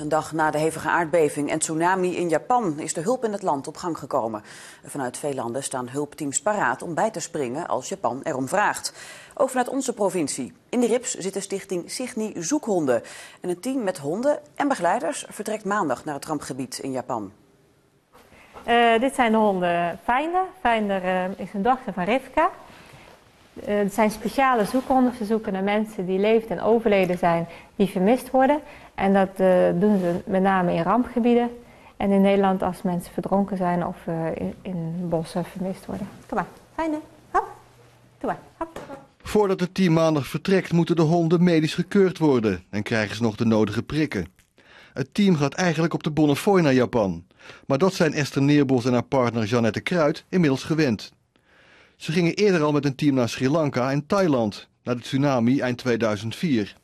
Een dag na de hevige aardbeving en tsunami in Japan is de hulp in het land op gang gekomen. Vanuit veel landen staan hulpteams paraat om bij te springen als Japan erom vraagt. Ook vanuit onze provincie. In de RIPS zit de stichting Signi Zoekhonden. En een team met honden en begeleiders vertrekt maandag naar het rampgebied in Japan. Uh, dit zijn de honden Finder. Finder uh, is een dochter van Rivka. Uh, het zijn speciale zoekhonden. Ze zoeken naar mensen die leefd en overleden zijn, die vermist worden. En dat doen ze met name in rampgebieden. En in Nederland als mensen verdronken zijn of in, in, bossen vermist worden. Kom maar, Finder. Hop. Doe maar. Hop. Voordat het team maandag vertrekt, moeten de honden medisch gekeurd worden en krijgen ze nog de nodige prikken. Het team gaat eigenlijk op de Bonnefoy naar Japan. Maar dat zijn Esther Neerbos en haar partner Jeannette Kruid inmiddels gewend. Ze gingen eerder al met een team naar Sri Lanka en Thailand, na de tsunami eind 2004.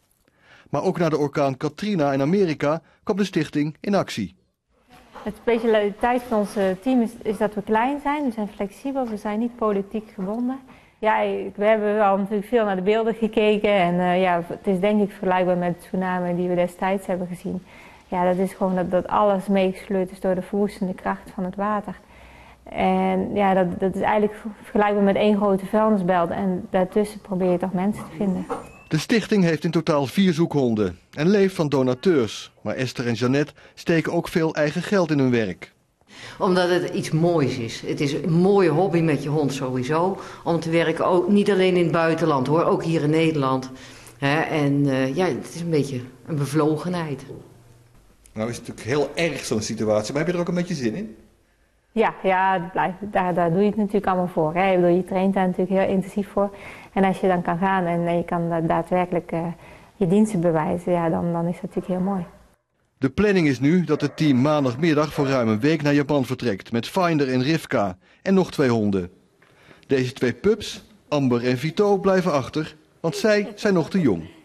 Maar ook na de orkaan Katrina in Amerika kwam de stichting in actie. De specialiteit van ons team is, dat we klein zijn, we zijn flexibel, we zijn niet politiek gebonden. Ja, we hebben wel natuurlijk veel naar de beelden gekeken en uh, ja, het is denk ik vergelijkbaar met de tsunami die we destijds hebben gezien. Ja, dat is gewoon dat, dat alles meegesleurd is door de verwoestende kracht van het water. En ja, dat, dat is eigenlijk vergelijkbaar met één grote vuilnisbelt. En daartussen probeer je toch mensen te vinden. De stichting heeft in totaal vier zoekhonden en leeft van donateurs. Maar Esther en Jeannette steken ook veel eigen geld in hun werk omdat het iets moois is. Het is een mooie hobby met je hond sowieso. Om te werken, ook niet alleen in het buitenland hoor, ook hier in Nederland. en uh, ja, het is een beetje een bevlogenheid. Nou is het natuurlijk heel erg zo'n situatie, maar heb je er ook een beetje zin in? Ja, ja daar, daar doe je het natuurlijk allemaal voor. Hè. Je traint daar natuurlijk heel intensief voor. En als je dan kan gaan en je kan daadwerkelijk uh, je diensten bewijzen, ja, dan, dan is dat natuurlijk heel mooi. De planning is nu dat het team maandagmiddag voor ruim een week naar Japan vertrekt met Finder en Rivka en nog twee honden. Deze twee pups, Amber en Vito, blijven achter, want zij zijn nog te jong.